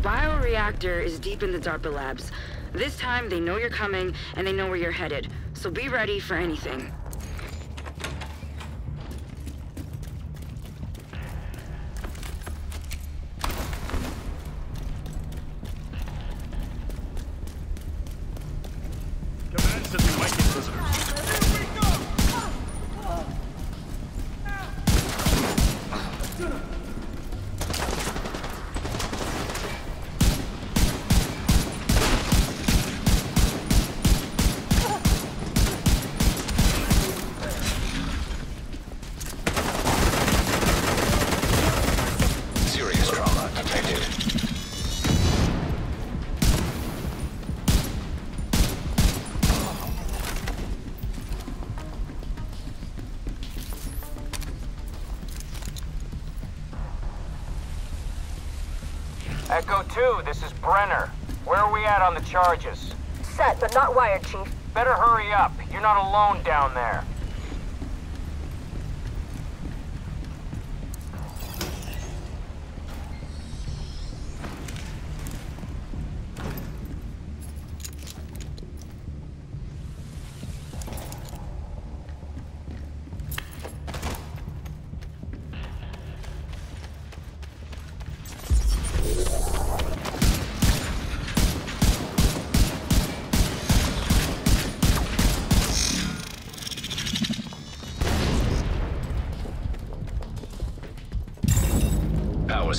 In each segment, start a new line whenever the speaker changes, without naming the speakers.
bioreactor is deep in the DARPA labs. This time, they know you're coming, and they know where you're headed. So be ready for anything.
2, this is Brenner. Where are we at on the charges?
Set, but not wired, Chief.
Better hurry up. You're not alone down there.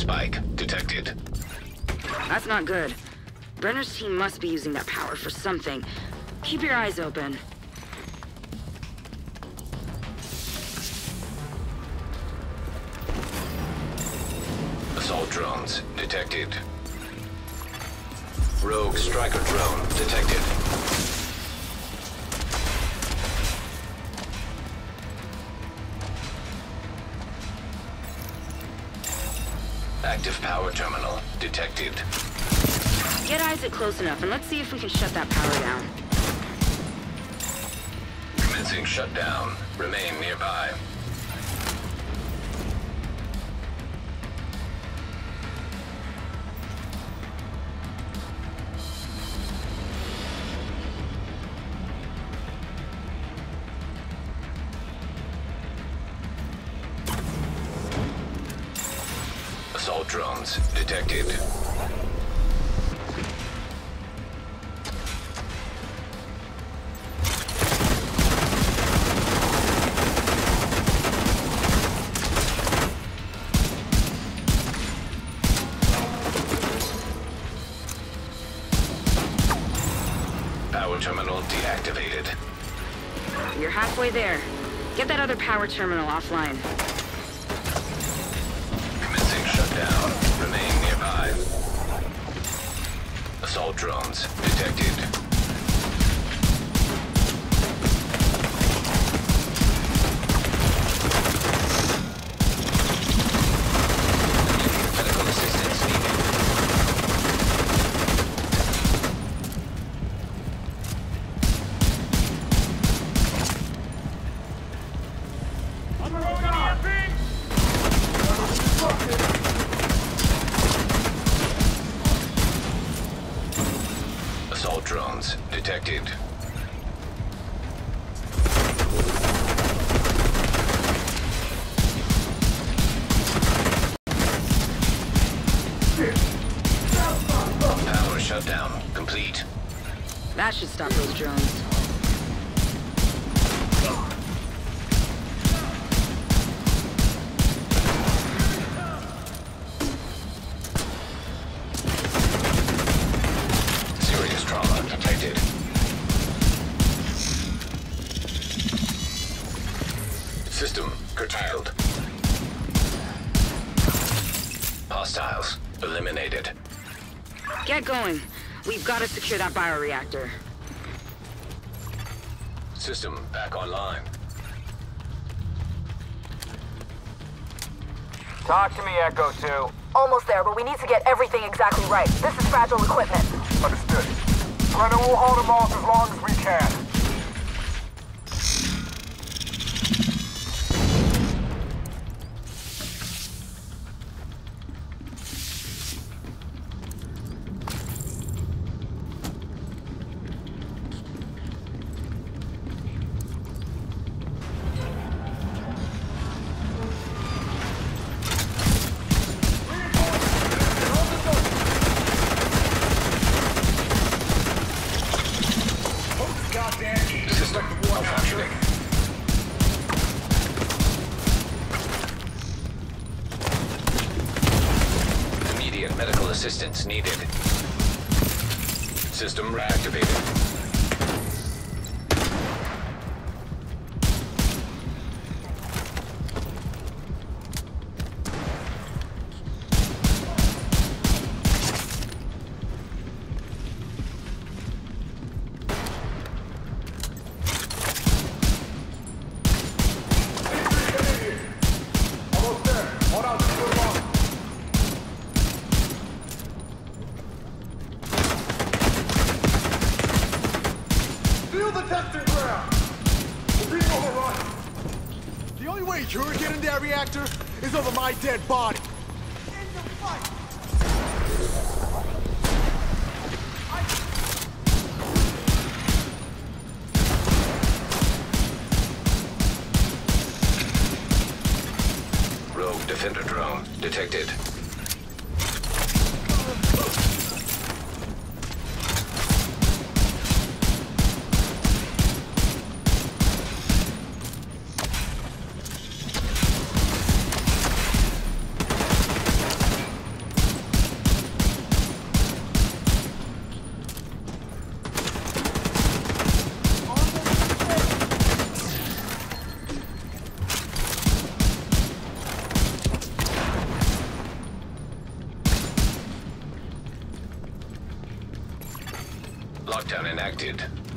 Spike detected.
That's not good. Brenner's team must be using that power for something. Keep your eyes open.
Assault drones detected. Rogue striker drone detected. Active power terminal detected.
Get ISAC close enough, and let's see if we can shut that power down.
Commencing shutdown. Remain nearby. Detected. Power terminal deactivated.
You're halfway there. Get that other power terminal offline.
Assault drones detected. Medical assistance needed. Detected. Curtailed. Hostiles eliminated.
Get going. We've got to secure that bioreactor.
System back online.
Talk to me, Echo 2.
Almost there, but we need to get everything exactly right. This is fragile equipment.
Understood. Brenner will hold them off as long as we can.
System reactivated.
Almost there. Hold on, just a little longer. Feel the testing ground. We're being overrun.
The only way you're getting that reactor is over my dead body. The fight!
Rogue Defender drone detected.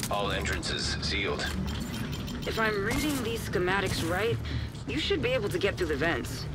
All entrances sealed.
If I'm reading these schematics right, you should be able to get through the vents.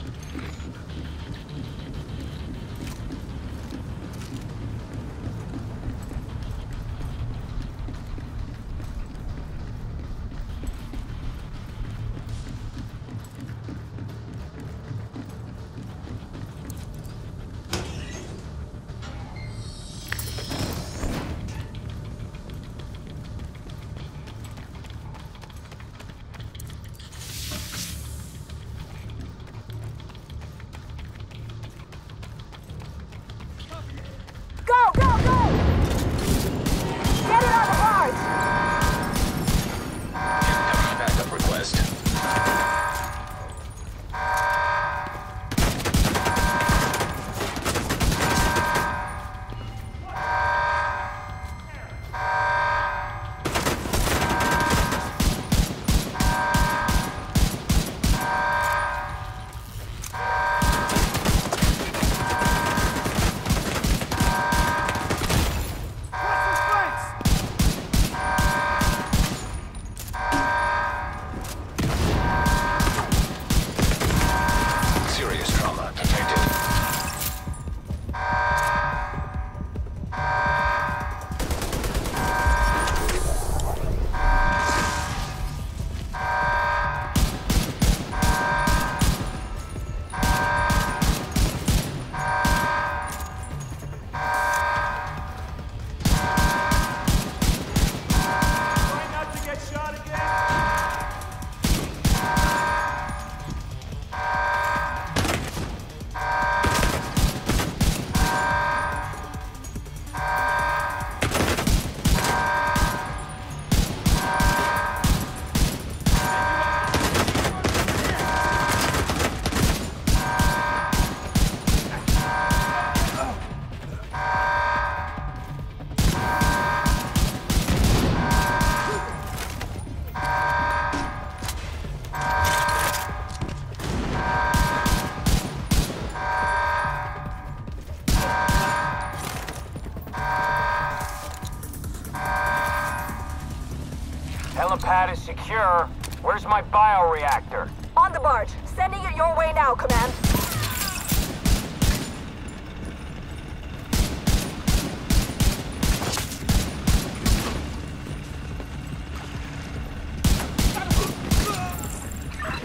My bioreactor?
On the barge. Sending it your way now, Command.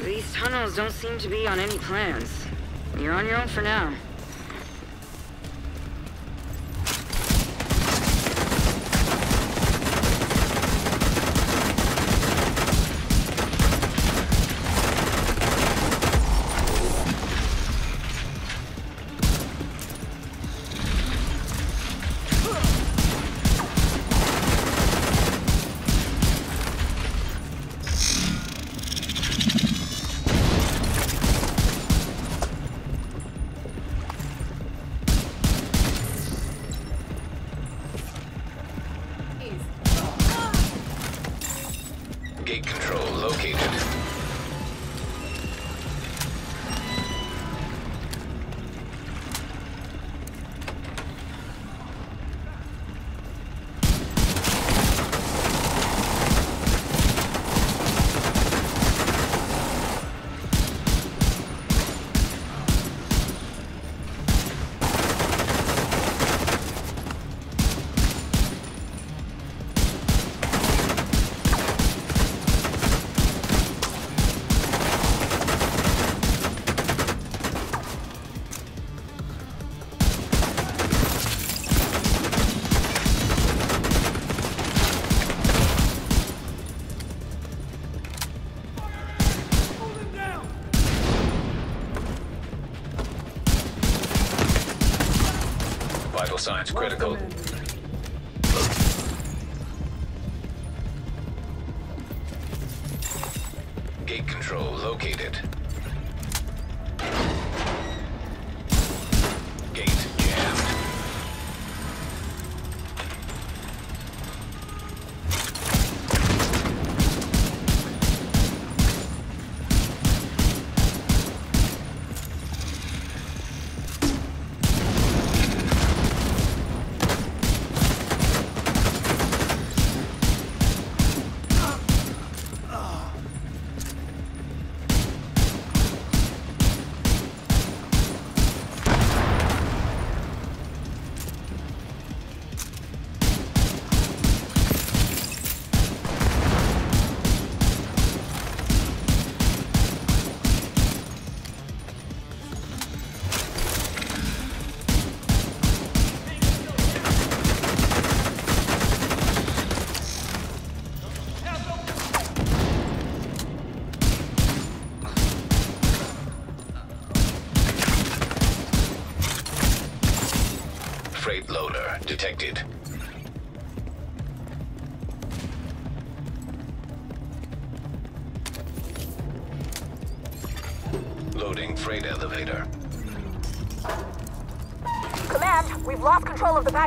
These tunnels don't seem to be on any plans. You're on your own for now.
Take control located.
Signs critical.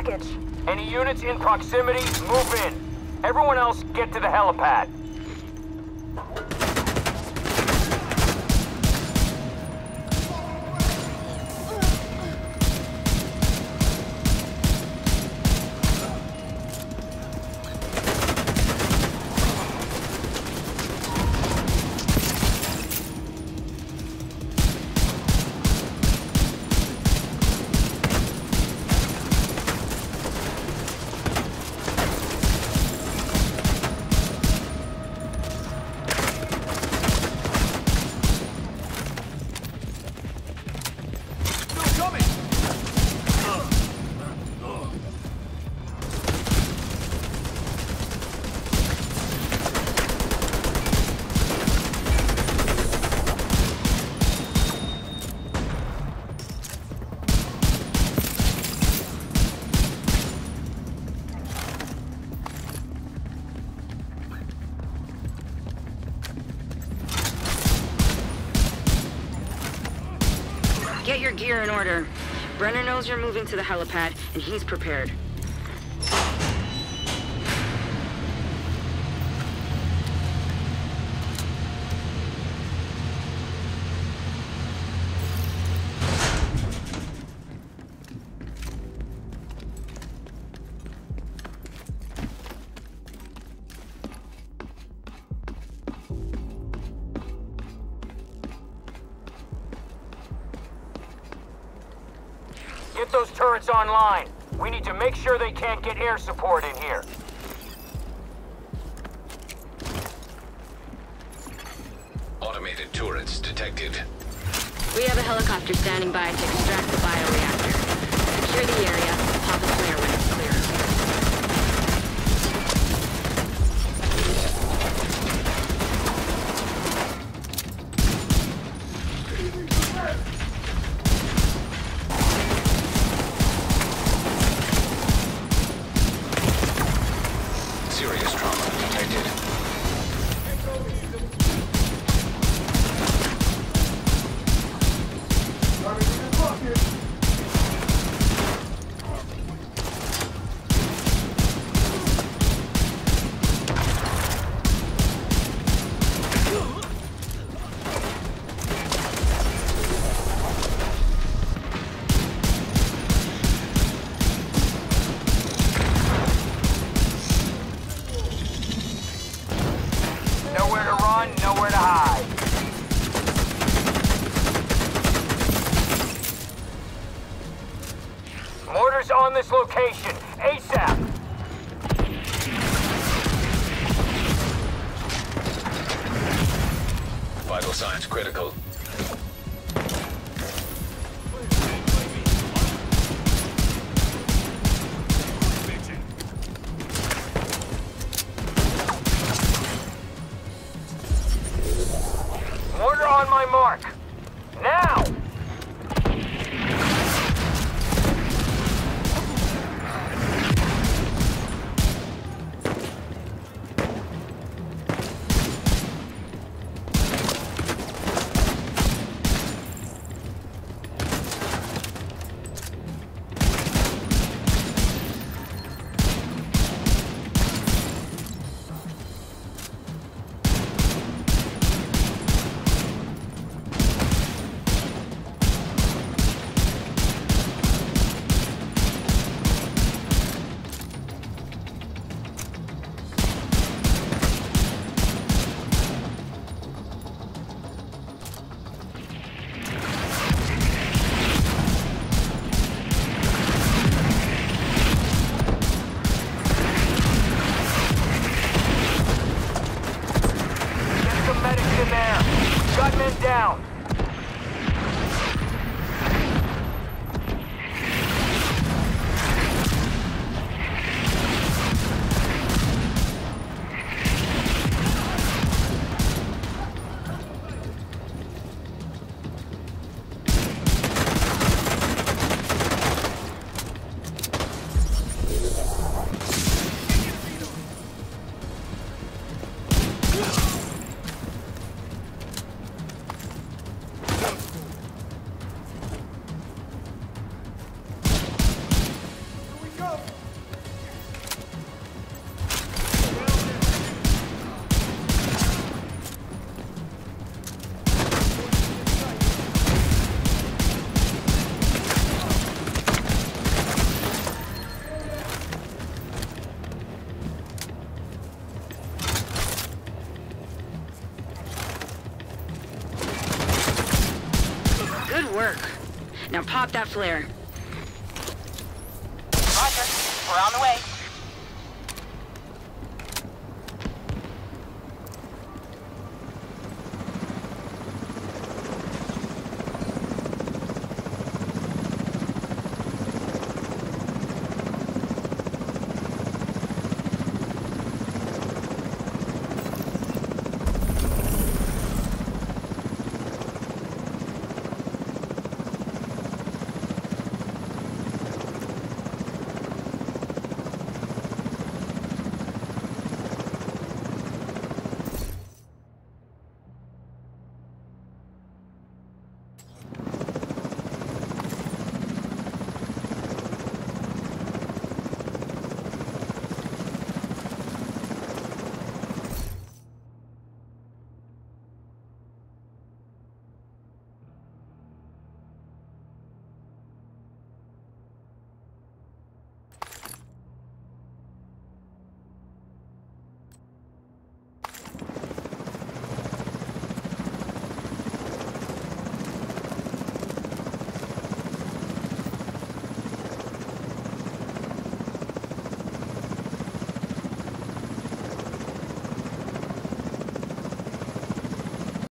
Package.
Any units in proximity, move in. Everyone else, get to the helipad.
You're moving to the helipad, and he's prepared.
Those online. We need to make sure they can't get air support in here.
Automated turrets detected.
We have a helicopter standing by to extract the bioreactor. Secure the area.
Vital signs critical.
Men down.
Now pop that flare.